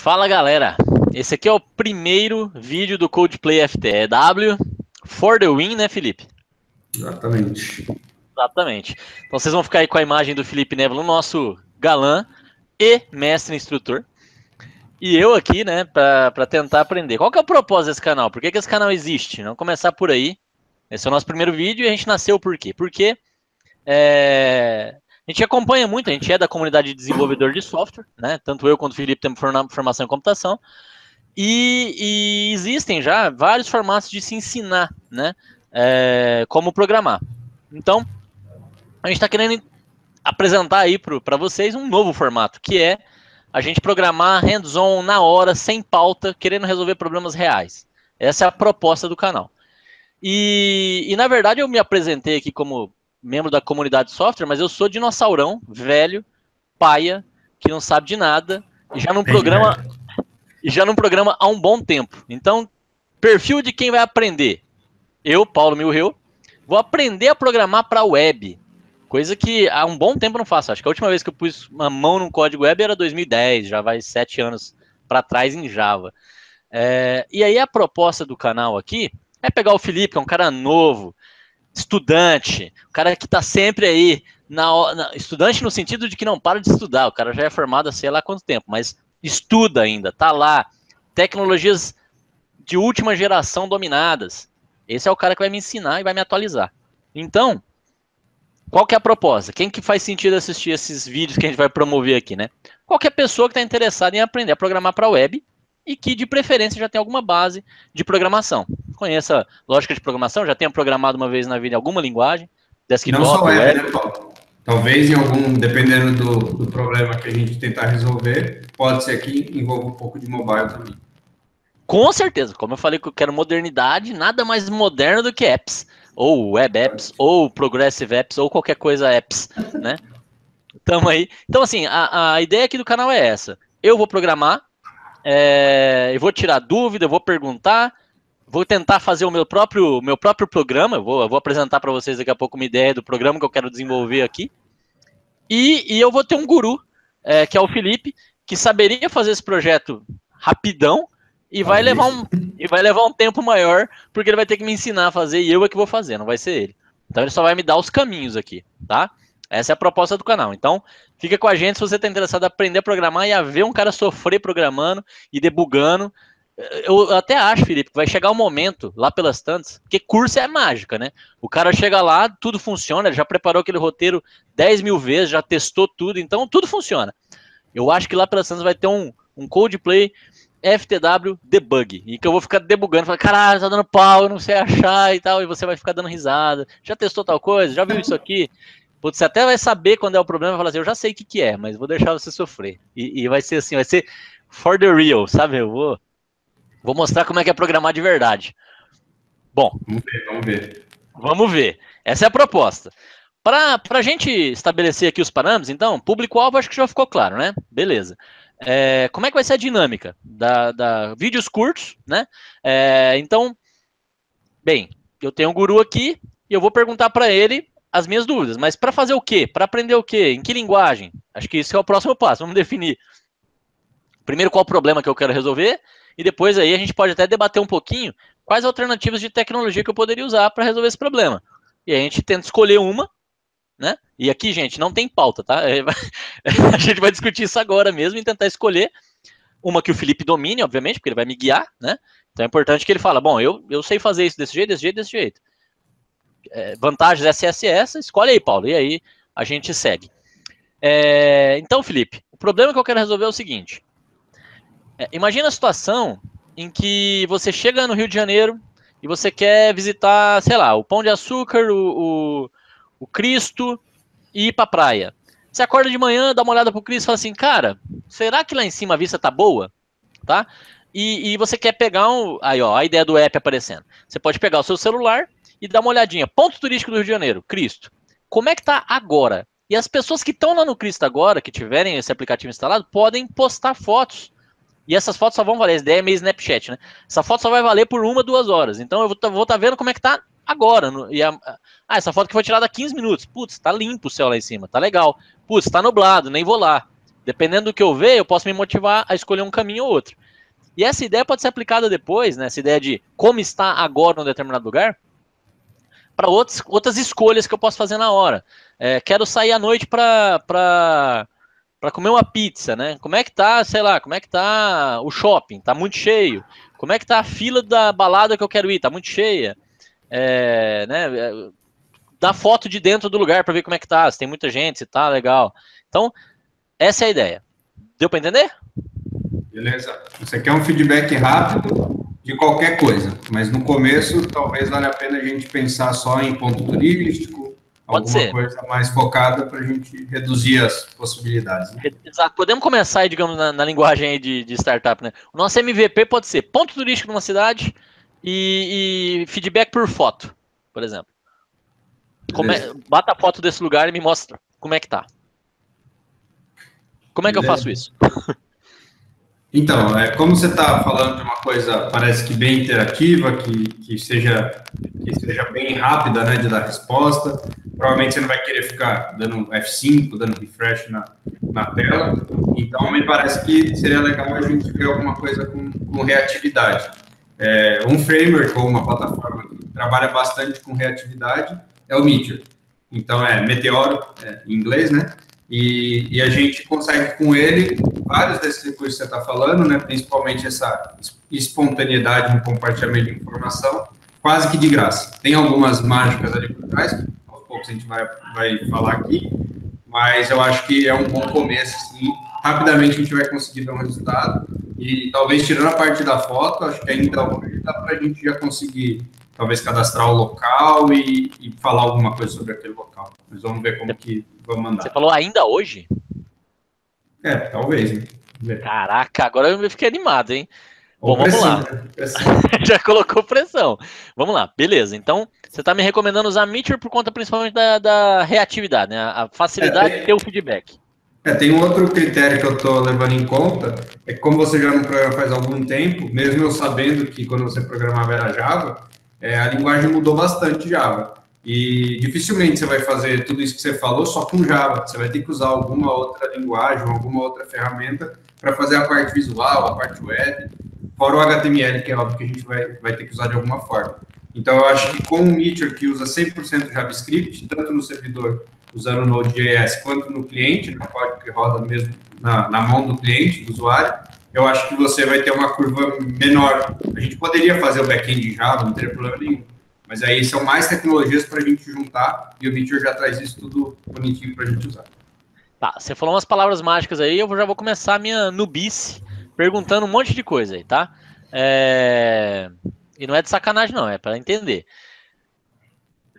Fala galera, esse aqui é o primeiro vídeo do Codeplay FTEW for the win, né Felipe? Exatamente. Exatamente. Então vocês vão ficar aí com a imagem do Felipe Nebula, nosso galã e mestre instrutor. E eu aqui, né, para tentar aprender. Qual que é o propósito desse canal? Por que, que esse canal existe? Vamos começar por aí. Esse é o nosso primeiro vídeo e a gente nasceu por quê? Porque é, a gente acompanha muito, a gente é da comunidade de desenvolvedor de software, né? Tanto eu quanto o Felipe temos formação em computação. E, e existem já vários formatos de se ensinar, né? É, como programar. Então, a gente está querendo apresentar aí para vocês um novo formato, que é a gente programar hands-on na hora, sem pauta, querendo resolver problemas reais. Essa é a proposta do canal. E, e na verdade eu me apresentei aqui como membro da comunidade de software, mas eu sou dinossaurão, velho, paia, que não sabe de nada, e já num programa e já num programa há um bom tempo. Então, perfil de quem vai aprender. Eu, Paulo Milreu, vou aprender a programar para web. Coisa que há um bom tempo eu não faço. Acho que a última vez que eu pus uma mão num código web era 2010, já vai sete anos para trás em Java. É, e aí a proposta do canal aqui é pegar o Felipe, que é um cara novo, estudante, o cara que está sempre aí, na, na, estudante no sentido de que não para de estudar, o cara já é formado há sei lá quanto tempo, mas estuda ainda, tá lá, tecnologias de última geração dominadas. Esse é o cara que vai me ensinar e vai me atualizar. Então, qual que é a proposta? Quem que faz sentido assistir esses vídeos que a gente vai promover aqui, né? Qualquer pessoa que está interessada em aprender a programar para web e que, de preferência, já tem alguma base de programação. Conheça lógica de programação, já tenha programado uma vez na vida alguma linguagem, desktop, Não só web, web. né, Paulo? Talvez em algum, dependendo do, do problema que a gente tentar resolver, pode ser que envolva um pouco de mobile também. Com certeza, como eu falei que eu quero modernidade, nada mais moderno do que apps, ou web apps, ou progressive apps, ou qualquer coisa apps, né? Tamo aí. Então, assim, a, a ideia aqui do canal é essa. Eu vou programar, é, eu vou tirar dúvida, eu vou perguntar, vou tentar fazer o meu próprio, meu próprio programa. Eu vou, eu vou apresentar para vocês daqui a pouco uma ideia do programa que eu quero desenvolver aqui. E, e eu vou ter um guru, é, que é o Felipe, que saberia fazer esse projeto rapidão e vai, levar um, e vai levar um tempo maior, porque ele vai ter que me ensinar a fazer e eu é que vou fazer, não vai ser ele. Então ele só vai me dar os caminhos aqui, tá? Essa é a proposta do canal. Então, fica com a gente se você está interessado em aprender a programar e a ver um cara sofrer programando e debugando. Eu até acho, Felipe, que vai chegar um momento lá pelas tantas, porque curso é mágica, né? O cara chega lá, tudo funciona, já preparou aquele roteiro 10 mil vezes, já testou tudo, então tudo funciona. Eu acho que lá pelas tantas vai ter um, um codeplay FTW debug. E que eu vou ficar debugando, falar, caralho, tá dando pau, eu não sei achar e tal, e você vai ficar dando risada. Já testou tal coisa? Já viu isso aqui? Putz, você até vai saber quando é o problema, vai falar assim, eu já sei o que, que é, mas vou deixar você sofrer. E, e, vai ser assim, vai ser for the real, sabe? Eu vou, vou mostrar como é que é programar de verdade. Bom. Vamos ver, vamos ver. Vamos ver. Essa é a proposta. Para a gente estabelecer aqui os parâmetros, então, público-alvo acho que já ficou claro, né? Beleza. É, como é que vai ser a dinâmica da, da vídeos curtos, né? É, então, bem, eu tenho um guru aqui e eu vou perguntar para ele as minhas dúvidas. Mas para fazer o quê? Para aprender o quê? Em que linguagem? Acho que isso é o próximo passo. Vamos definir. Primeiro, qual o problema que eu quero resolver, e depois aí a gente pode até debater um pouquinho quais alternativas de tecnologia que eu poderia usar para resolver esse problema. E a gente tenta escolher uma, né? E aqui, gente, não tem pauta, tá? a gente vai discutir isso agora mesmo e tentar escolher uma que o Felipe domine, obviamente, porque ele vai me guiar, né? Então é importante que ele fala, bom, eu, eu sei fazer isso desse jeito, desse jeito, desse jeito é, vantagens SSS, escolhe aí, Paulo, e aí a gente segue. É, então, Felipe, o problema que eu quero resolver é o seguinte: é, imagina a situação em que você chega no Rio de Janeiro e você quer visitar, sei lá, o Pão de Açúcar, o, o, o Cristo e ir pra praia. Você acorda de manhã, dá uma olhada pro Cristo e fala assim, cara, será que lá em cima a vista tá boa? Tá? E, e você quer pegar um. Aí, ó, a ideia do app aparecendo. Você pode pegar o seu celular e dar uma olhadinha. Ponto turístico do Rio de Janeiro, Cristo. Como é que tá agora? E as pessoas que estão lá no Cristo agora, que tiverem esse aplicativo instalado, podem postar fotos. E essas fotos só vão valer, essa ideia é meio Snapchat, né? Essa foto só vai valer por uma, duas horas. Então eu vou estar tá vendo como é que tá agora. No, e a, ah, essa foto que foi tirada há 15 minutos. Putz, tá limpo o céu lá em cima, tá legal. Putz, tá nublado, nem vou lá. Dependendo do que eu ver, eu posso me motivar a escolher um caminho ou outro. E essa ideia pode ser aplicada depois, né? Essa ideia de como está agora num determinado lugar, para outras escolhas que eu posso fazer na hora. É, quero sair à noite para comer uma pizza, né? Como é que tá, sei lá, como é que tá o shopping? Tá muito cheio. Como é que tá a fila da balada que eu quero ir? Tá muito cheia. É, né? É, dá foto de dentro do lugar para ver como é que tá, se tem muita gente, se tá legal. Então, essa é a ideia. Deu para entender? Beleza. Você quer um feedback rápido de qualquer coisa, mas no começo talvez valha a pena a gente pensar só em ponto turístico, Pode alguma ser. coisa mais focada para a gente reduzir as possibilidades. Né? Exato. Podemos começar, digamos, na, na linguagem de, de, startup, né? O nosso MVP pode ser ponto turístico numa cidade e, e feedback por foto, por exemplo. É, bata a foto desse lugar e me mostra como é que tá. Como é que Beleza. eu faço isso? Então, é, como você está falando de uma coisa, parece que bem interativa, que, que, seja, que seja bem rápida, né, de dar resposta, provavelmente você não vai querer ficar dando F5, dando refresh na, na tela, então me parece que seria legal a gente ver alguma coisa com, com reatividade. É, um framework ou uma plataforma que trabalha bastante com reatividade é o Meteor. Então, é Meteoro, é, em inglês, né? E, e, a gente consegue com ele vários desses recursos que você está falando, né? principalmente essa espontaneidade no compartilhamento de informação, quase que de graça. Tem algumas mágicas ali por trás, poucos a gente vai, vai falar aqui, mas eu acho que é um bom começo. Assim. Rapidamente a gente vai conseguir ver um resultado, e talvez tirando a parte da foto, acho que ainda dá para a gente já conseguir talvez cadastrar o local e, e, falar alguma coisa sobre aquele local. Mas vamos ver como que vamos mandar. Você falou ainda hoje? É, talvez. Né? Caraca, agora eu fiquei animado, hein? Bom, vamos lá. Né? Já colocou pressão. Vamos lá, beleza. Então, você está me recomendando usar Meteor por conta principalmente da, da reatividade, né? A facilidade é, tem, de ter o feedback. É, tem um outro critério que eu estou levando em conta, é que como você já não programa faz algum tempo, mesmo eu sabendo que quando você programava era Java, é, a linguagem mudou bastante Java. E dificilmente você vai fazer tudo isso que você falou só com Java. Você vai ter que usar alguma outra linguagem, alguma outra ferramenta para fazer a parte visual, a parte web, fora o HTML, que é óbvio que a gente vai, vai ter que usar de alguma forma. Então, eu acho que com o Meteor, que usa 100% JavaScript, tanto no servidor usando o Node.js, quanto no cliente, no código que roda mesmo na, na mão do cliente, do usuário, eu acho que você vai ter uma curva menor. A gente poderia fazer o back-end em Java, não teria problema nenhum. Mas aí são mais tecnologias para a gente juntar e o Meteor já traz isso tudo bonitinho para a gente usar. Tá, você falou umas palavras mágicas aí, eu já vou começar a minha nubice perguntando um monte de coisa aí, tá? É... E não é de sacanagem, não, é para entender.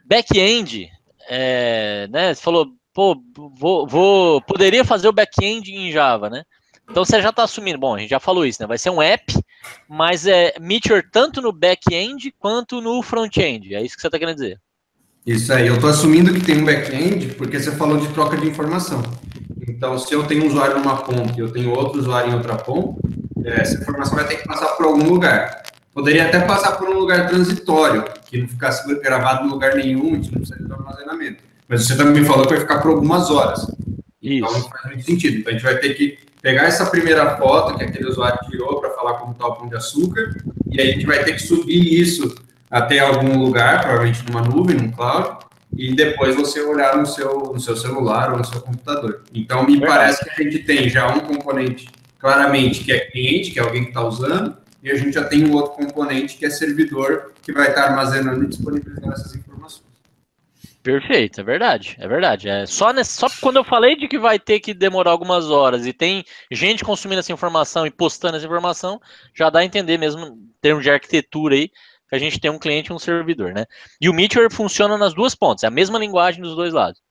Back-end, é... né? Você falou, pô, vou, vou, poderia fazer o back-end em Java, né? Então você já está assumindo, bom, a gente já falou isso, né? Vai ser um app, mas é Meteor tanto no back-end quanto no front-end. É isso que você está querendo dizer. Isso aí, eu estou assumindo que tem um back-end porque você falou de troca de informação. Então, se eu tenho um usuário numa ponta e eu tenho outro usuário em outra ponta, é, essa informação vai ter que passar por algum lugar. Poderia até passar por um lugar transitório, que não ficasse gravado em lugar nenhum, a gente não precisa de armazenamento. Mas você também me falou que vai ficar por algumas horas. Isso. Então, não faz muito sentido. Então, a gente vai ter que pegar essa primeira foto que aquele usuário tirou para falar como está o pão de açúcar, e aí a gente vai ter que subir isso até algum lugar, provavelmente numa nuvem, num cloud, e depois você olhar no seu, no seu celular ou no seu computador. Então, me parece que a gente tem já um componente claramente que é cliente, que é alguém que está usando, e a gente já tem um outro componente que é servidor, que vai estar tá armazenando e disponibilizando essas informações. Perfeito, é verdade, é verdade. É só, nesse, só quando eu falei de que vai ter que demorar algumas horas e tem gente consumindo essa informação e postando essa informação, já dá a entender mesmo, em termos de arquitetura aí, que a gente tem um cliente e um servidor, né? E o Meteor funciona nas duas pontas, é a mesma linguagem dos dois lados.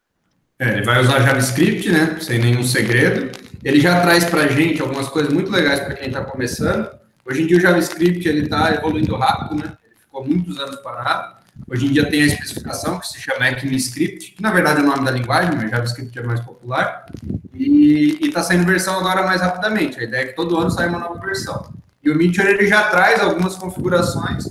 É, ele vai usar JavaScript, né? Sem nenhum segredo. Ele já traz para a gente algumas coisas muito legais para quem está começando. Hoje em dia o JavaScript ele está evoluindo rápido, né? Ele ficou muitos anos parado. Hoje em dia tem a especificação que se chama ECMAScript, que na verdade é o nome da linguagem, mas JavaScript é mais popular, e está saindo versão agora mais rapidamente. A ideia é que todo ano saia uma nova versão. E o Meteor ele já traz algumas configurações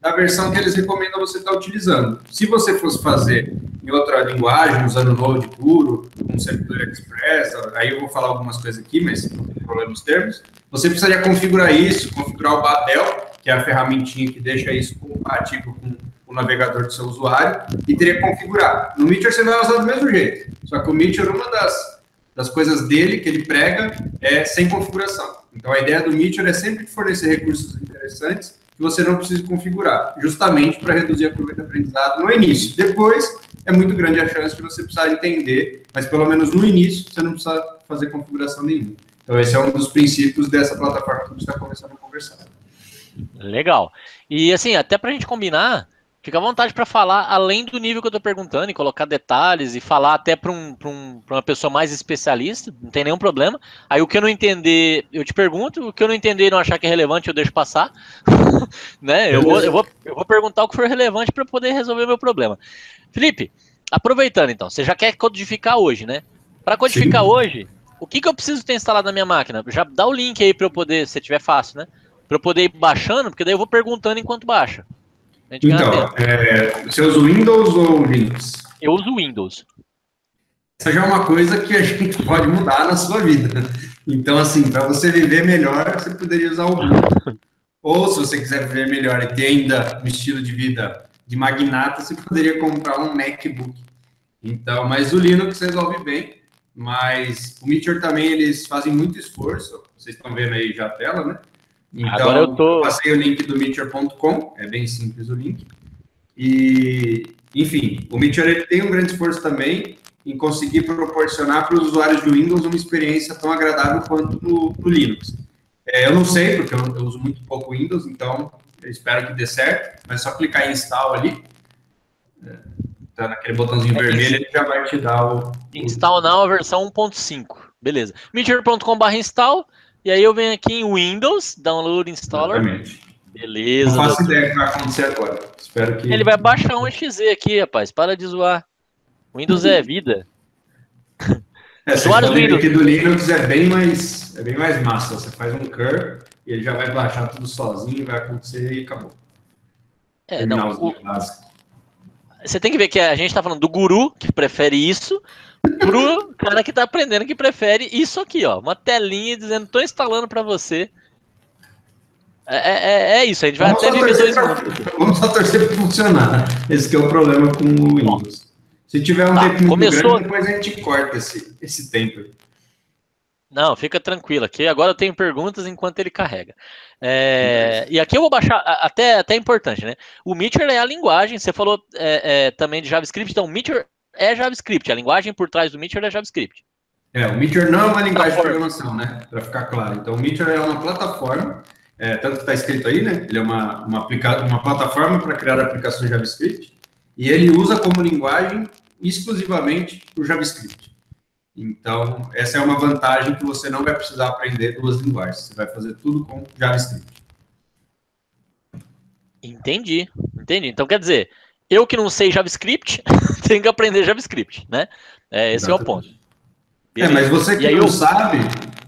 da versão que eles recomendam você estar utilizando. Se você fosse fazer em outra linguagem, usando Node puro, com servidor Express, aí eu vou falar algumas coisas aqui, mas não tem problema nos termos, você precisaria configurar isso, configurar o Babel, que é a ferramentinha que deixa isso compatível com o navegador do seu usuário, e teria que configurar. No Meteor você vai usar do mesmo jeito, só que o Meteor, uma das, das coisas dele, que ele prega, é sem configuração. Então a ideia do Meteor é sempre fornecer recursos interessantes que você não precisa configurar, justamente para reduzir a curva de aprendizado no início. Depois, é muito grande a chance de você precisar entender, mas pelo menos no início, você não precisa fazer configuração nenhuma. Então, esse é um dos princípios dessa plataforma que a gente está começando a conversar. Legal. E assim, até para a gente combinar, Fica à vontade para falar além do nível que eu estou perguntando e colocar detalhes e falar até para um, um, uma pessoa mais especialista, não tem nenhum problema. Aí o que eu não entender, eu te pergunto, o que eu não entender e não achar que é relevante, eu deixo passar. né? eu, vou, eu, vou, eu vou perguntar o que for relevante para poder resolver o meu problema. Felipe, aproveitando então, você já quer codificar hoje, né? Para codificar Sim. hoje, o que, que eu preciso ter instalado na minha máquina? Já dá o link aí para eu poder, se tiver fácil, né? Para eu poder ir baixando, porque daí eu vou perguntando enquanto baixa. Então, é, você usa Windows ou Linux? Eu uso Windows. Essa já é uma coisa que a gente pode mudar na sua vida. Então, assim, para você viver melhor, você poderia usar o Windows. Ou, se você quiser viver melhor e ter ainda um estilo de vida de magnata, você poderia comprar um MacBook. Então, mas o Linux resolve bem. Mas o Meteor também, eles fazem muito esforço. Vocês estão vendo aí já a tela, né? Então, Agora eu tô... passei o link do Meteor.com, é bem simples o link. E, enfim, o Meteor ele tem um grande esforço também em conseguir proporcionar para os usuários de Windows uma experiência tão agradável quanto no, no Linux. É, eu não sei, porque eu, eu, uso muito pouco Windows, então eu espero que dê certo, mas só clicar em install ali, é, tá naquele botãozinho é vermelho, ele já vai te dar o... Install now a versão 1.5, beleza. Meteor.com.br install, e aí eu venho aqui em Windows, Download Installer. Exatamente. Beleza. Não faço ideia do que vai acontecer agora. Espero que. Ele vai baixar um exe aqui, rapaz. Para de zoar. Windows é vida. É, Usuários Windows. aqui do Linux é bem mais, é bem mais massa. Você faz um cur e ele já vai baixar tudo sozinho, vai acontecer e acabou. É, não, o... Você tem que ver que a gente está falando do guru, que prefere isso, pro cara que tá aprendendo que prefere isso aqui, ó. Uma telinha dizendo, tô instalando para você. É, é, é, é, isso, a gente vai vamos até viver dois pra, Vamos só torcer para funcionar. Esse é o problema com o Windows. Se tiver um tá, tempo começou... grande, depois a gente corta esse, esse tempo. Não, fica tranquilo aqui. Agora eu tenho perguntas enquanto ele carrega. É, e aqui eu vou baixar, até, até importante, né? O Meteor é a linguagem, você falou é, é, também de JavaScript, então Meteor é JavaScript. A linguagem por trás do Meteor é JavaScript. É, o Meteor não é uma linguagem de programação, né? Para ficar claro. Então, o Meteor é uma plataforma, é, tanto que está escrito aí, né? Ele é uma, uma, aplica uma plataforma para criar aplicações JavaScript e ele usa como linguagem exclusivamente o JavaScript. Então, essa é uma vantagem que você não vai precisar aprender duas linguagens. Você vai fazer tudo com JavaScript. Entendi, entendi. Então, quer dizer, eu que não sei JavaScript, tenho que aprender JavaScript, né? É, esse Exatamente. é o ponto. É, mas você que não eu... sabe,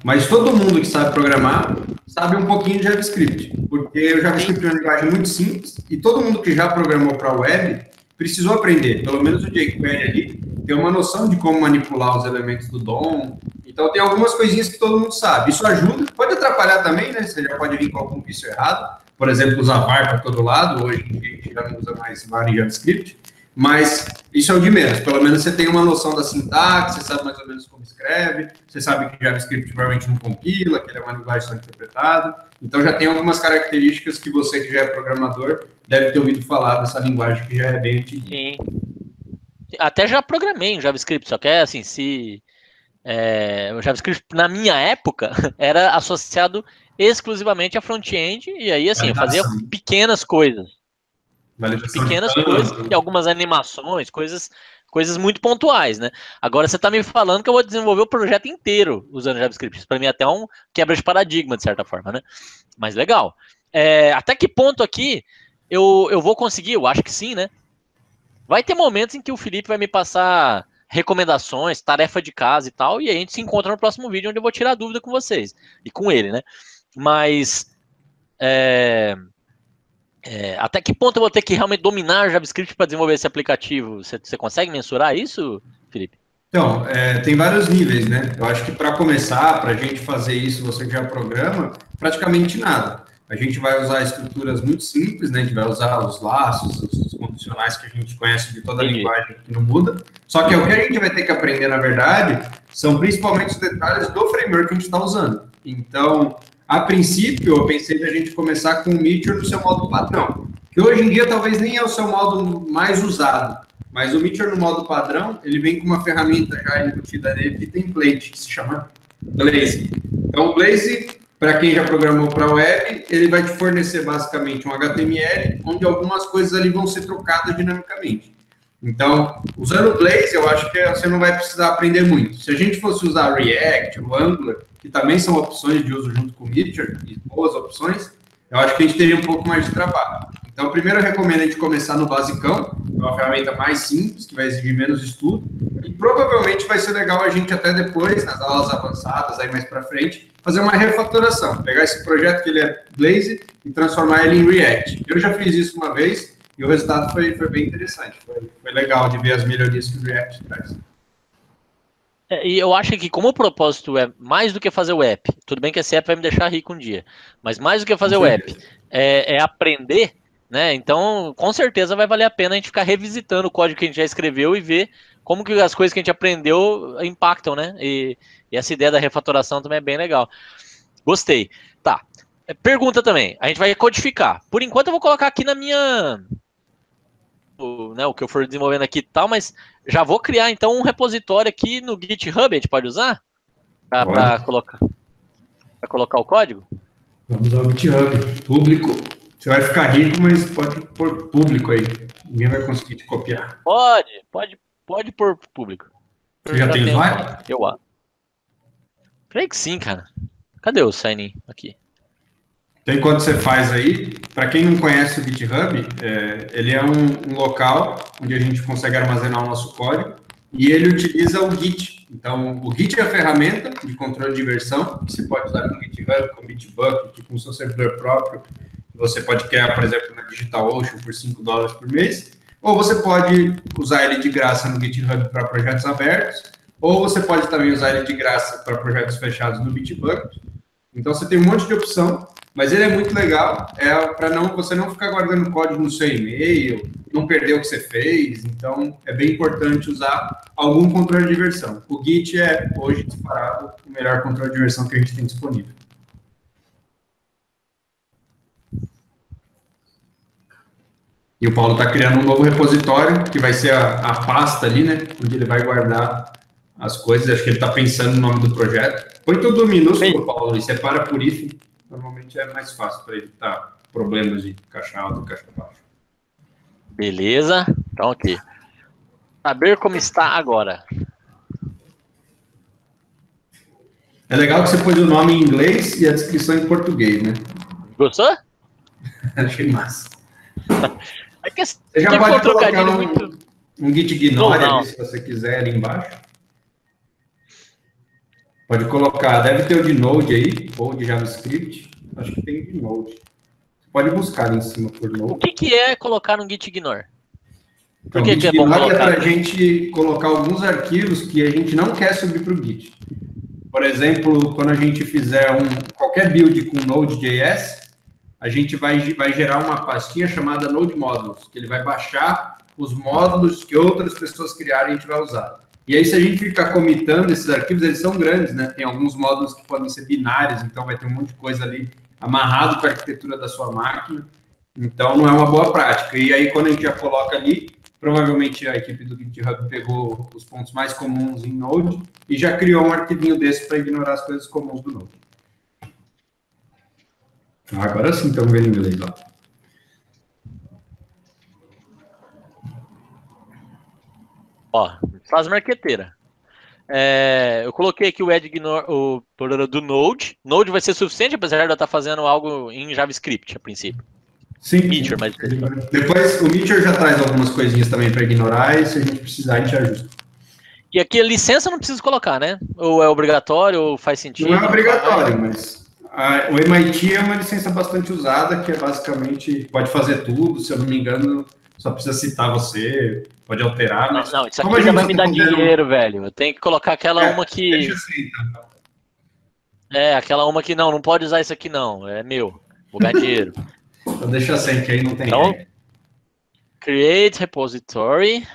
mas todo mundo que sabe programar sabe um pouquinho de JavaScript, porque o JavaScript é uma linguagem muito simples e todo mundo que já programou para a web precisou aprender, pelo menos o jQuery ali, ter uma noção de como manipular os elementos do DOM. Então tem algumas coisinhas que todo mundo sabe. Isso ajuda, pode atrapalhar também, né? Você já pode vir com algum vício errado, por exemplo, usar var para todo lado, hoje a gente já não usa mais var em JavaScript, mas isso é o de menos. Pelo menos você tem uma noção da sintaxe, você sabe mais ou menos como escreve, você sabe que JavaScript provavelmente não compila, que ele é uma linguagem só interpretada. Então já tem algumas características que você que já é programador deve ter ouvido falar dessa linguagem que já é bem antiga. Sim. Até já programei em JavaScript, só que é assim, se é, o JavaScript na minha época era associado exclusivamente a front-end, e aí assim, eu fazia pequenas coisas. Pequenas coisas e algumas animações, coisas, coisas muito pontuais, né? Agora você está me falando que eu vou desenvolver o projeto inteiro usando JavaScript. Isso para mim é até um quebra de paradigma, de certa forma, né? Mas legal. É, até que ponto aqui eu, eu vou conseguir? Eu acho que sim, né? Vai ter momentos em que o Felipe vai me passar recomendações, tarefa de casa e tal, e a gente se encontra no próximo vídeo onde eu vou tirar dúvida com vocês e com ele, né? Mas é, É, até que ponto eu vou ter que realmente dominar JavaScript para desenvolver esse aplicativo? Você, consegue mensurar isso, Felipe? Então, é, tem vários níveis, né? Eu acho que para começar, para a gente fazer isso, você já programa, praticamente nada. A gente vai usar estruturas muito simples, né? A gente vai usar os laços, os condicionais que a gente conhece de toda a Entendi. linguagem que não muda. Só que o que a gente vai ter que aprender, na verdade, são principalmente os detalhes do framework que a gente está usando. Então, a princípio, eu pensei da gente começar com o Meteor no seu modo padrão, que hoje em dia talvez nem é o seu modo mais usado, mas o Meteor no modo padrão, ele vem com uma ferramenta já embutida nele de template, que se chama Blaze. Então, o Blaze, para quem já programou para web, ele vai te fornecer basicamente um HTML, onde algumas coisas ali vão ser trocadas dinamicamente. Então, usando o Blaze, eu acho que você não vai precisar aprender muito. Se a gente fosse usar React, o Angular, que também são opções de uso junto com o Meteor, e boas opções, eu acho que a gente teria um pouco mais de trabalho. Então, primeiro eu recomendo a gente começar no basicão, é uma ferramenta mais simples, que vai exigir menos estudo, e provavelmente vai ser legal a gente até depois, nas aulas avançadas, aí mais para frente, fazer uma refatoração, pegar esse projeto que ele é Blaze e transformar ele em React. Eu já fiz isso uma vez e o resultado foi, foi bem interessante, foi, foi legal de ver as melhorias que o React traz. É, e eu acho que como o propósito é mais do que fazer o app, tudo bem que esse app vai me deixar rico um dia, mas mais do que fazer o app é, é, aprender, né? Então, com certeza vai valer a pena a gente ficar revisitando o código que a gente já escreveu e ver como que as coisas que a gente aprendeu impactam, né? E, e essa ideia da refatoração também é bem legal. Gostei. Tá. É, pergunta também. A gente vai codificar. Por enquanto eu vou colocar aqui na minha o, né, o que eu for desenvolvendo aqui e tal, mas já vou criar então um repositório aqui no GitHub, a gente pode usar? Para colocar, colocar o código? Vamos usar o GitHub, público. Você vai ficar rico, mas pode pôr público aí. Ninguém vai conseguir te copiar. Pode, pode, pode pôr público. Você já, já tem slide? Eu acho. Creio que sim, cara. Cadê o sign aqui? Então, enquanto você faz aí, para quem não conhece o GitHub, é, ele é um, um, local onde a gente consegue armazenar o nosso código e ele utiliza o Git. Então, o Git é a ferramenta de controle de versão que você pode usar com o GitHub, com o Bitbucket, com o seu servidor próprio. Você pode criar, por exemplo, na DigitalOcean por 5 dólares por mês, ou você pode usar ele de graça no GitHub para projetos abertos, ou você pode também usar ele de graça para projetos fechados no Bitbucket. Então, você tem um monte de opção mas ele é muito legal, é para não você não ficar guardando código no seu e-mail, não perder o que você fez. Então, é bem importante usar algum controle de versão. O Git é hoje disparado o melhor controle de versão que a gente tem disponível. E o Paulo está criando um novo repositório, que vai ser a, a, pasta ali, né? Onde ele vai guardar as coisas. Acho que ele está pensando no nome do projeto. Põe tudo minúsculo, Paulo, e separa por if normalmente é mais fácil para evitar problemas de caixa alta e caixa baixa. Beleza, então aqui. Saber como está agora. É legal que você pôs o nome em inglês e a descrição em português, né? Gostou? Achei massa. É que você já pode colocar um, muito... um git ignore ali, se você quiser, ali embaixo. Pode colocar, deve ter o de Node aí, ou de JavaScript. Acho que tem de Node. Você pode buscar ali em cima por Node. O que, que é colocar um git ignore? Por então, que, que é bom colocar? É para a gente colocar alguns arquivos que a gente não quer subir para o Git. Por exemplo, quando a gente fizer um, qualquer build com Node.js, a gente vai, vai gerar uma pastinha chamada Node Modules, que ele vai baixar os módulos que outras pessoas criarem e a gente vai usar. E aí, se a gente ficar comitando esses arquivos, eles são grandes, né? Tem alguns módulos que podem ser binários, então vai ter um monte de coisa ali amarrado com a arquitetura da sua máquina. Então, não é uma boa prática. E aí, quando a gente já coloca ali, provavelmente a equipe do GitHub pegou os pontos mais comuns em Node e já criou um arquivinho desse para ignorar as coisas comuns do Node. Agora sim estamos vendo inglês lá. Ó, faz marqueteira. É, eu coloquei aqui o Ed o do Node. Node vai ser suficiente, apesar de eu estar fazendo algo em JavaScript a princípio. Sim. Meteor, mas... Depois o Meteor já traz algumas coisinhas também para ignorar e se a gente precisar a gente ajusta. E aqui a licença não precisa colocar, né? Ou é obrigatório ou faz sentido? Não é obrigatório, mas a, o MIT é uma licença bastante usada, que é basicamente pode fazer tudo, se eu não me engano, só precisa citar você, pode alterar. Mas não, não isso aqui já vai me dar dinheiro, velho. Eu tenho que colocar aquela é, uma que. Deixa assim, então. É, aquela uma que não, não pode usar isso aqui não, é meu, vou ganhar dinheiro. então deixa assim, que aí não tem. Então, create repository,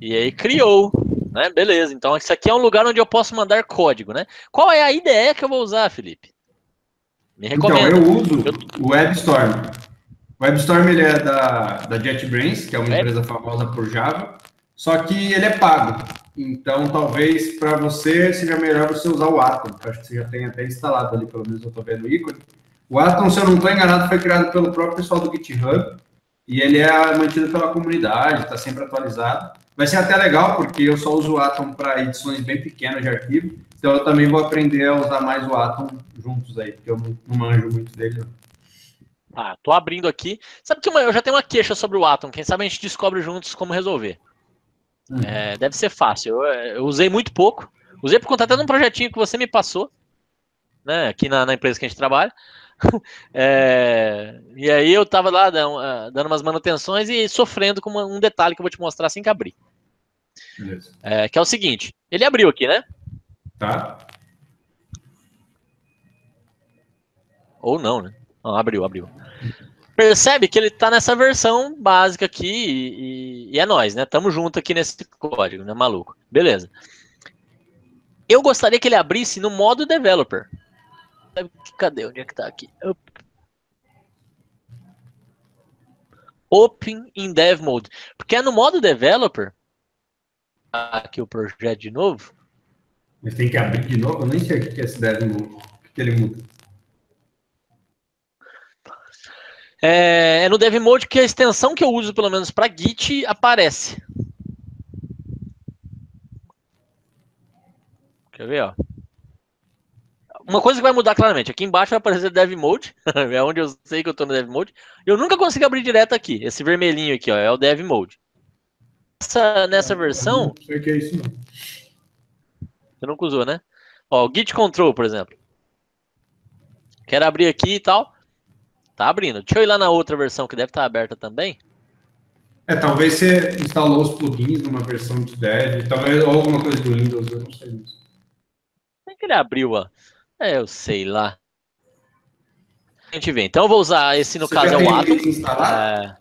e aí criou, né? Beleza, então isso aqui é um lugar onde eu posso mandar código, né? Qual é a IDE que eu vou usar, Felipe? Me recomenda. Então, eu uso o WebStorm. O WebStorm ele é da, da JetBrains, que é uma Web? empresa famosa por Java, só que ele é pago. Então, talvez para você seja melhor você usar o Atom. Acho que você já tem até instalado ali, pelo menos eu estou vendo o ícone. O Atom, se eu não estou enganado, foi criado pelo próprio pessoal do GitHub e ele é mantido pela comunidade, está sempre atualizado. Vai ser até legal, porque eu só uso o Atom para edições bem pequenas de arquivo, então eu também vou aprender a usar mais o Atom juntos aí, porque eu não, manjo muito dele. Ah, tô abrindo aqui. Sabe que eu já tenho uma queixa sobre o Atom, quem sabe a gente descobre juntos como resolver. Uhum. É, deve ser fácil. Eu, eu, usei muito pouco. Usei por conta até de um projetinho que você me passou, né, aqui na, na empresa que a gente trabalha. é, e aí eu tava lá dando, ah, dando umas manutenções e sofrendo com um detalhe que eu vou te mostrar assim que abrir. É, que é o seguinte, ele abriu aqui, né? Tá. Ou não, né? Não, abriu, abriu. Percebe que ele está nessa versão básica aqui e, e, é nós, né? Tamo junto aqui nesse código, né? Maluco. Beleza. Eu gostaria que ele abrisse no modo developer. Cadê? Onde é que tá aqui? Open in Dev Mode. Porque é no modo developer. Aqui o projeto de novo. Mas tem que abrir de novo? Eu nem sei o que é esse Dev Mode. O que ele muda? É, é no Dev Mode que a extensão que eu uso, pelo menos para Git, aparece. Quer ver, ó? Uma coisa que vai mudar claramente, aqui embaixo vai aparecer Dev Mode, é onde eu sei que eu estou no Dev Mode. Eu nunca consigo abrir direto aqui, esse vermelhinho aqui, ó, é o Dev Mode. Essa, nessa versão... Não sei que é isso, não. Você nunca usou, né? Ó, o Git Control, por exemplo. Quero abrir aqui e tal. Tá abrindo. Deixa eu ir lá na outra versão que deve estar aberta também. É, talvez você instalou os plugins numa versão de dev, talvez ou alguma coisa do Windows, eu não sei. Como é que ele abriu, ó? É, eu sei lá. A gente vê. Então eu vou usar esse, no você caso, é o Atom. É...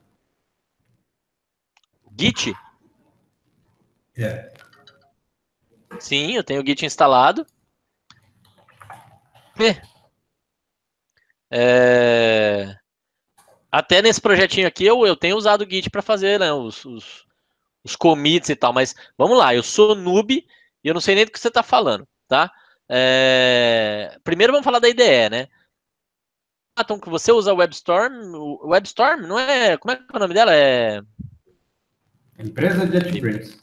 Git? É. Sim, eu tenho o Git instalado. É. É... Até nesse projetinho aqui eu, eu tenho usado o Git para fazer né, os, os, os, commits e tal, mas vamos lá, eu sou noob e eu não sei nem do que você está falando, tá? É... Primeiro vamos falar da IDE, né? Então, que você usa o WebStorm, o WebStorm não é. Como é que é o nome dela? É. Empresa JetBrains.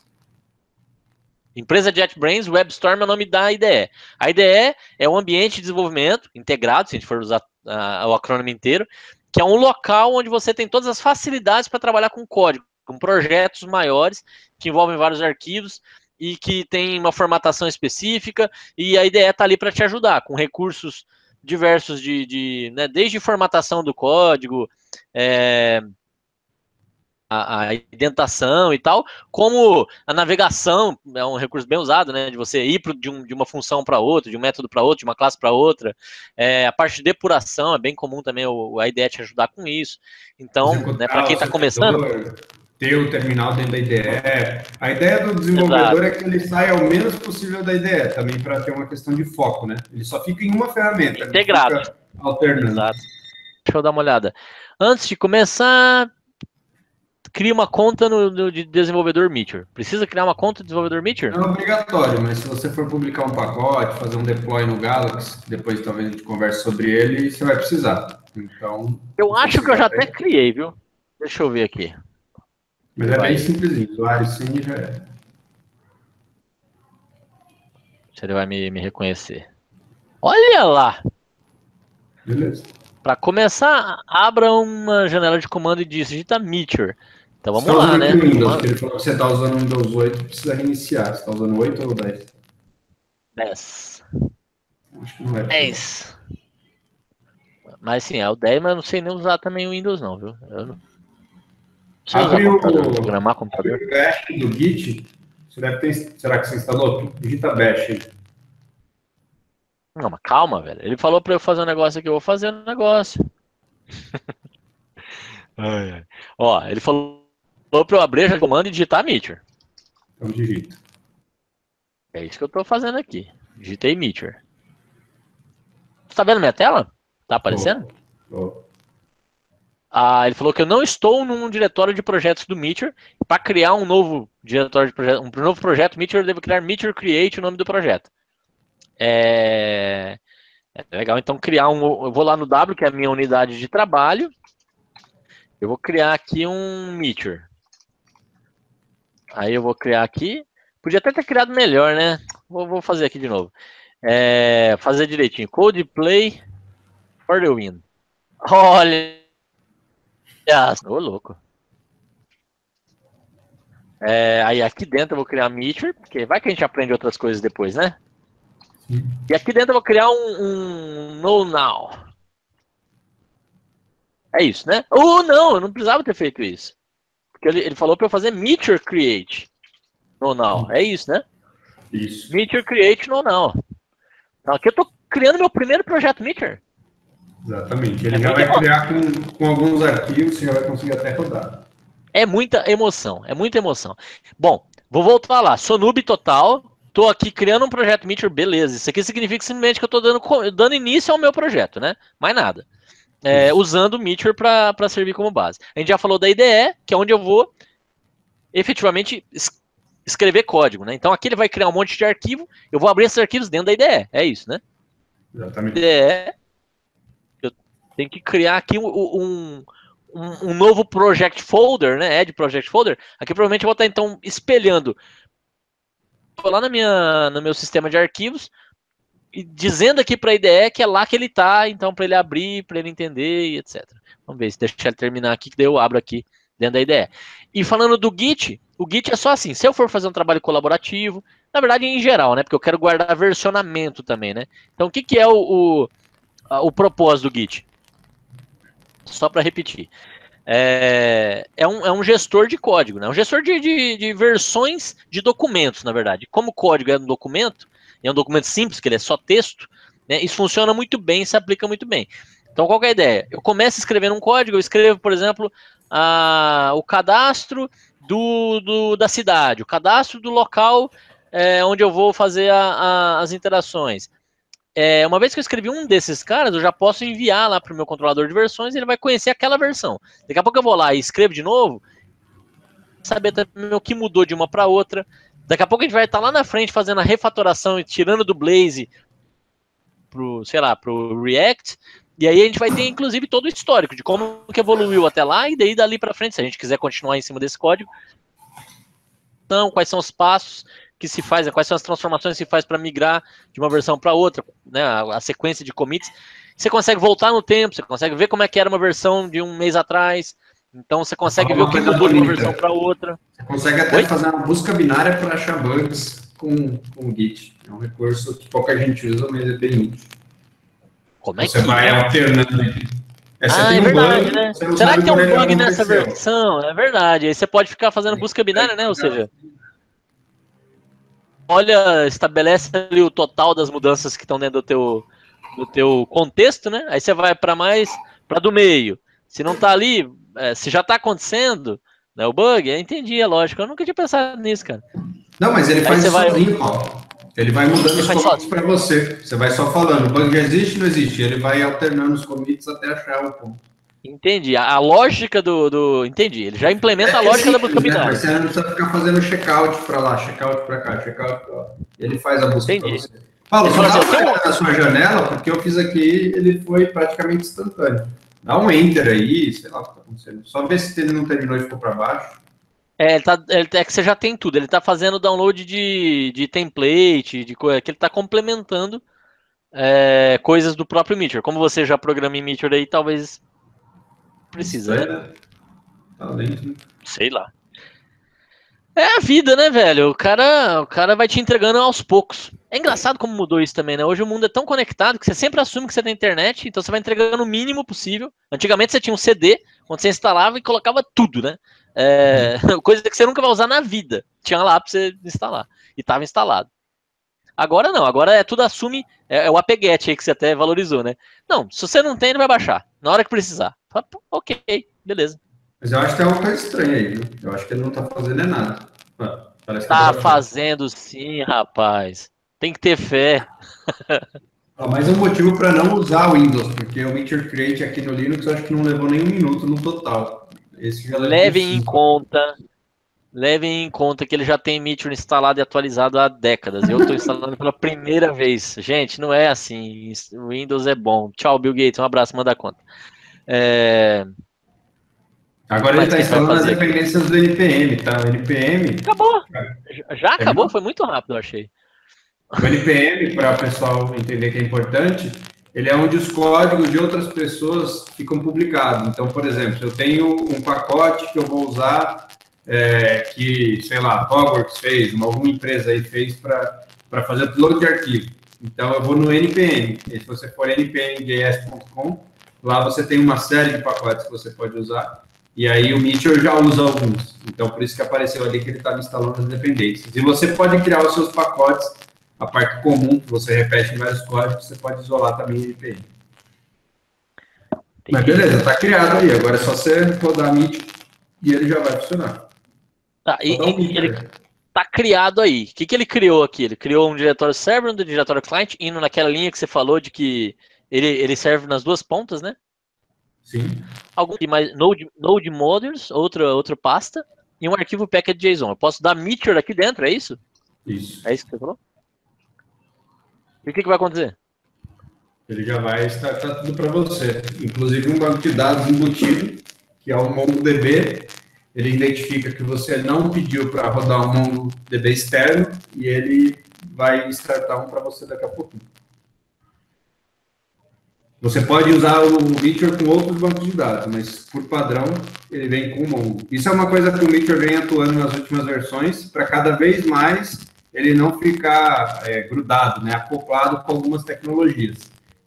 Empresa JetBrains, WebStorm é o nome da IDE. A IDE é um ambiente de desenvolvimento integrado, se a gente for usar uh, o acrônimo inteiro, que é um local onde você tem todas as facilidades para trabalhar com código, com projetos maiores que envolvem vários arquivos e que tem uma formatação específica e a IDE está ali para te ajudar com recursos diversos de, de né, desde formatação do código, é, a, a, indentação e tal, como a navegação é um recurso bem usado, né? De você ir pro, de, um, de uma função para outra, de um método para outro, de uma classe para outra. É, a parte de depuração é bem comum também o, a IDE te ajudar com isso. Então, né, para quem está começando. Ter o terminal dentro da IDE. A ideia do desenvolvedor Exato. é que ele saia o menos possível da IDE, também para ter uma questão de foco, né? Ele só fica em uma ferramenta. Integrado. Alternando. Exato. Deixa eu dar uma olhada. Antes de começar, cria uma conta no, no de desenvolvedor Meteor. Precisa criar uma conta de desenvolvedor Meteor? Não é obrigatório, mas se você for publicar um pacote, fazer um deploy no Galaxy, depois talvez a gente converse sobre ele, você vai precisar. Então. Eu acho que eu já até criei, viu? Deixa eu ver aqui. Mas é bem simplesinho. Usuário sim já é. Se ele vai me, me reconhecer. Olha lá! Beleza. Para começar, abra uma janela de comando e digita Meteor. Então vamos tá lá, né? Windows, ele falou que você está usando o Windows 8, precisa reiniciar. Você está usando 8 ou 10? 10. Acho que não é. 10. Mas sim, é o 10, mas eu não sei nem usar também o Windows não, viu? Eu não usar computador, programar computador. O bash do Git, você deve ter, será que você instalou? Digita bash aí. Não, mas calma, velho. Ele falou pra eu fazer um negócio aqui, eu vou fazer um negócio. ai, ai. Ó, ele falou pra eu abrir o comando e digitar Meteor. Então digita. É isso que eu tô fazendo aqui. Digitei Meteor. Você tá vendo minha tela? Tá aparecendo? Oh. Oh. Ah, ele falou que eu não estou num diretório de projetos do Meteor. Para criar um novo diretório de projeto, um novo projeto Meteor, eu devo criar Meteor Create, o nome do projeto. É... é legal, então criar um. Eu vou lá no W, que é a minha unidade de trabalho. Eu vou criar aqui um Meteor. Aí eu vou criar aqui. Podia até ter criado melhor, né? Vou, vou fazer aqui de novo. É, fazer direitinho. Code play for the win. Olha. Ô, oh, louco. É, aí aqui dentro eu vou criar Meteor, porque vai que a gente aprende outras coisas depois, né? Sim. E aqui dentro eu vou criar um, um no now. É isso, né? Ou oh, não, eu não precisava ter feito isso. Porque ele, ele falou para eu fazer Meteor Create no now. É isso, né? Isso. Meteor Create no now. Então aqui eu tô criando meu primeiro projeto Meteor. Exatamente. Ele é já vai criar com, com alguns arquivos, você já vai conseguir até rodar. É muita emoção, é muita emoção. Bom, vou voltar lá. Sou noob total, tô aqui criando um projeto Meteor, beleza. Isso aqui significa simplesmente que eu tô dando, dando início ao meu projeto, né? Mais nada. É, usando o Meteor para servir como base. A gente já falou da IDE, que é onde eu vou efetivamente escrever código, né? Então aqui ele vai criar um monte de arquivo, eu vou abrir esses arquivos dentro da IDE, é isso, né? Exatamente. IDE tem que criar aqui um, um, um, novo project folder, né? Add project folder. Aqui provavelmente eu vou estar então espelhando lá na minha, no meu sistema de arquivos e dizendo aqui para a IDE que é lá que ele está, então para ele abrir, para ele entender e etc. Vamos ver se deixa ele terminar aqui que daí eu abro aqui dentro da IDE. E falando do Git, o Git é só assim, se eu for fazer um trabalho colaborativo, na verdade em geral, né? Porque eu quero guardar versionamento também, né? Então o que, que é o, o, o propósito do Git? Só para repetir. É, é, um, é um gestor de código, né? um gestor de, de, de, versões de documentos, na verdade. Como o código é um documento, é um documento simples, que ele é só texto, né? isso funciona muito bem, se aplica muito bem. Então, qual é a ideia? Eu começo escrevendo um código, eu escrevo, por exemplo, a, o cadastro do, do, da cidade, o cadastro do local é, onde eu vou fazer a, a, as interações é, uma vez que eu escrevi um desses caras, eu já posso enviar lá para o meu controlador de versões e ele vai conhecer aquela versão. Daqui a pouco eu vou lá e escrevo de novo, saber também o que mudou de uma para outra. Daqui a pouco a gente vai estar lá na frente fazendo a refatoração e tirando do Blaze pro, sei lá, pro React. E aí a gente vai ter inclusive todo o histórico de como que evoluiu até lá e daí dali para frente, se a gente quiser continuar em cima desse código. Então, quais são os passos que se faz, quais são as transformações que se faz para migrar de uma versão para outra, né, a, a, sequência de commits. Você consegue voltar no tempo, você consegue ver como é que era uma versão de um mês atrás. Então você consegue ver o que mudou de uma versão para outra. Você consegue até Oi? fazer uma busca binária para achar bugs com, com o Git. É um recurso que pouca gente usa, mas é bem útil. Como é você que vai é? alternando é, ah, é verdade, bug, né? Será que tem um bug nessa versão? É verdade. Aí você pode ficar fazendo busca binária, né? Ou seja, olha, estabelece ali o total das mudanças que estão dentro do teu, do teu contexto, né? Aí você vai para mais, para do meio. Se não está ali, é, se já está acontecendo, né, o bug, eu entendi, é lógico. Eu nunca tinha pensado nisso, cara. Não, mas ele Aí faz sozinho, vai... ó. Ele vai mudando ele os commits para você. Você vai só falando, o bug já existe, não existe. Ele vai alternando os commits até achar o ponto. Entendi. A, a, lógica do, do. Entendi. Ele já implementa é, a lógica da busca binária. Né? Você não precisa ficar fazendo check-out para lá, check-out para cá, check-out para lá. Ele faz a busca para você. Paulo, só dá uma olhada na sua janela, porque eu fiz aqui, ele foi praticamente instantâneo. Dá um enter aí, sei lá o que está acontecendo. Só ver se ele não terminou e ficou para baixo. É, ele tá, ele, é que você já tem tudo. Ele está fazendo download de, de template, de coisa que ele está complementando é, coisas do próprio Meteor. Como você já programa em Meteor aí, talvez precisa, né? Tá né? Sei lá. É a vida, né, velho? O cara, o cara vai te entregando aos poucos. É engraçado como mudou isso também, né? Hoje o mundo é tão conectado que você sempre assume que você tem internet, então você vai entregando o mínimo possível. Antigamente você tinha um CD, onde você instalava e colocava tudo, né? É, coisa que você nunca vai usar na vida. Tinha lá pra você instalar. E tava instalado. Agora não, agora é tudo assume, é, é o apeguete aí que você até valorizou, né? Não, se você não tem, ele vai baixar. Na hora que precisar. Ok, beleza. Mas eu acho que é uma coisa estranha aí, viu? Eu acho que ele não tá fazendo é nada. Parece tá fazendo sim, rapaz. Tem que ter fé. Ah, mais um motivo para não usar o Windows, porque o Witcher Create aqui no Linux eu acho que não levou nem um minuto no total. Levem em conta, levem em conta que ele já tem Meteor instalado e atualizado há décadas. Eu estou instalando pela primeira vez. Gente, não é assim. O Windows é bom. Tchau, Bill Gates. Um abraço, manda conta. É... Agora Mas ele está instalando as dependências do NPM, tá? O NPM. Acabou. Já acabou? Foi muito rápido, eu achei. O NPM, para o pessoal entender que é importante, ele é onde os códigos de outras pessoas ficam publicados. Então, por exemplo, eu tenho um pacote que eu vou usar, é, que, sei lá, Hogwarts fez, uma, alguma empresa aí fez para fazer upload de arquivo. Então, eu vou no NPM. E se você for npmjs.com, lá você tem uma série de pacotes que você pode usar. E aí o Mitchell já usa alguns. Então, por isso que apareceu ali que ele estava instalando as dependências. E você pode criar os seus pacotes, a parte comum, que você repete em vários códigos, você pode isolar também em NPM. Mas beleza, está criado aí. Agora é só você rodar Mitchell e ele já vai funcionar. Tá, e, e ele tá criado aí. O que, que ele criou aqui? Ele criou um diretório server, um diretório client, indo naquela linha que você falou de que ele, ele serve nas duas pontas, né? Sim. Algum mais Node, Node Modules, outra, outra pasta, e um arquivo package.json. Eu posso dar Meteor aqui dentro, é isso? Isso. É isso que você falou? E o que, que vai acontecer? Ele já vai startar tudo para você. Inclusive um banco de dados embutido, que é o MongoDB. Ele identifica que você não pediu para rodar um MongoDB externo e ele vai startar um para você daqui a pouquinho. Você pode usar o Meteor com outros bancos de dados, mas por padrão ele vem com o Mongo. Isso é uma coisa que o Meteor vem atuando nas últimas versões, para cada vez mais ele não ficar é, grudado, né, acoplado com algumas tecnologias.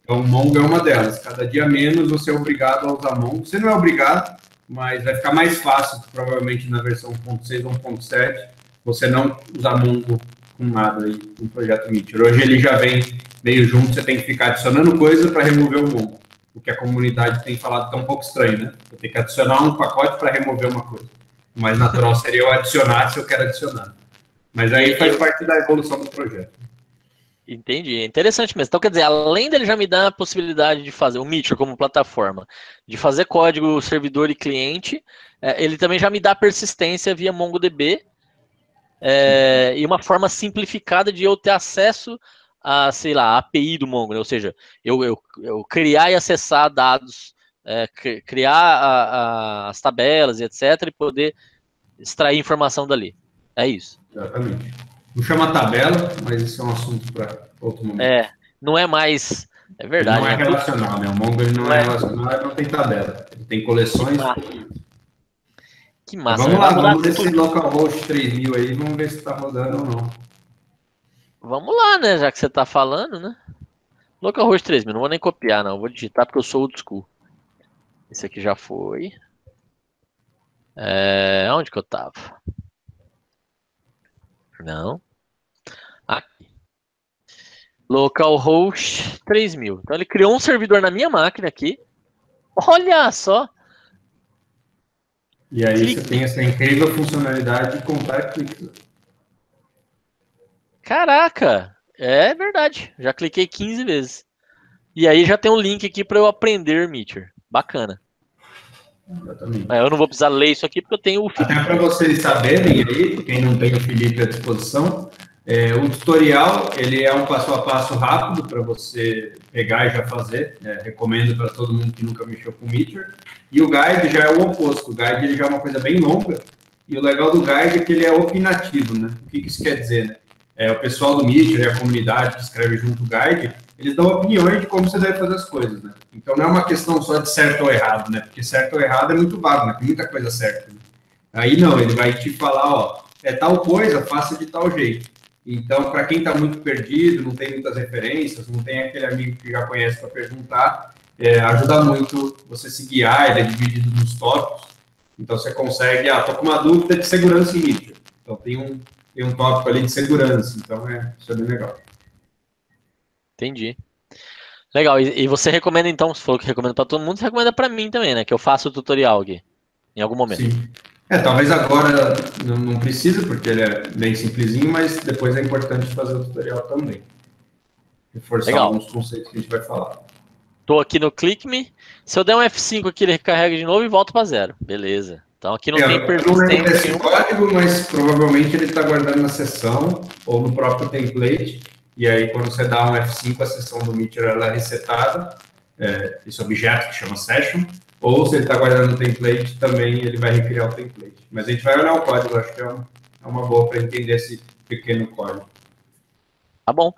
Então o Mongo é uma delas. Cada dia menos você é obrigado a usar Mongo. Você não é obrigado, mas vai ficar mais fácil, provavelmente na versão 1.6 ou 1.7, você não usar Mongo com nada aí, com o projeto Meteor. Hoje ele já vem meio junto, você tem que ficar adicionando coisa para remover o mongo. O que a comunidade tem falado que é um pouco estranho, né? Eu tenho que adicionar um pacote para remover uma coisa. O mais natural seria eu adicionar se eu quero adicionar. Mas aí faz parte da evolução do projeto. Entendi, é interessante mesmo. Então, quer dizer, além dele já me dar a possibilidade de fazer o Meteor como plataforma, de fazer código servidor e cliente, é, ele também já me dá persistência via MongoDB é, e uma forma simplificada de eu ter acesso a, sei lá, a API do Mongo, né? ou seja, eu, eu, eu criar e acessar dados, é, criar a, a, as tabelas e etc, e poder extrair informação dali. É isso. Exatamente. Não chama tabela, mas isso é um assunto para outro momento. É, não é mais. É verdade. Não é né? relacional, né? O Mongo ele não, não é, é relacional, ele não tem tabela. Ele tem coleções. Que massa. Que massa. Vamos lá, vamos ver se localhost 3000 aí, vamos ver se está rodando ou não. Vamos lá, né? Já que você tá falando, né? Localhost 3000, não vou nem copiar, não. Vou digitar porque eu sou old school. Esse aqui já foi. É... Onde que eu tava? Não. Aqui. Localhost 3000. Então ele criou um servidor na minha máquina aqui. Olha só. E aí Clique. você tem essa incrível funcionalidade de contar cliques. Caraca, é verdade. Já cliquei 15 vezes. E aí já tem um link aqui para eu aprender Meteor. Bacana. Exatamente. Eu não vou precisar ler isso aqui porque eu tenho o Felipe. Até para vocês saberem aí, quem não tem o Felipe à disposição, é, o tutorial ele é um passo a passo rápido para você pegar e já fazer. É, recomendo para todo mundo que nunca mexeu com Meteor. E o guide já é o oposto. O guide ele já é uma coisa bem longa. E o legal do guide é que ele é opinativo, né? O que, que isso quer dizer, né? é, o pessoal do Meet e a comunidade que escreve junto o guide, eles dão opiniões de como você deve fazer as coisas, né? Então não é uma questão só de certo ou errado, né? Porque certo ou errado é muito vago, né? Tem muita coisa certa. Né? Aí não, ele vai te falar, ó, é tal coisa, faça de tal jeito. Então, para quem está muito perdido, não tem muitas referências, não tem aquele amigo que já conhece para perguntar, é, ajuda muito você se guiar, ele é dividido nos tópicos. Então, você consegue, ah, estou com uma dúvida de segurança em mídia. Então, tem um, tem um tópico ali de segurança. Então, é, isso é bem legal. Entendi. Legal. E, e você recomenda, então, se falou que recomenda para todo mundo, você recomenda para mim também, né? Que eu faço o tutorial aqui, em algum momento. Sim. É, talvez agora não, não precisa, porque ele é bem simplesinho, mas depois é importante fazer o tutorial também. Reforçar Legal. alguns conceitos que a gente vai falar. Tô aqui no ClickMe. Se eu der um F5 aqui, ele recarrega de novo e volta para zero. Beleza. Então aqui não é, tem persistência. Não esse código, mas provavelmente ele está guardando na sessão ou no próprio template. E aí, quando você dá um F5, a sessão do Meteor ela é resetada. É, esse objeto que chama session ou se ele está guardando o template, também ele vai recriar o template. Mas a gente vai olhar o código, acho que é é uma boa para entender esse pequeno código. Tá bom.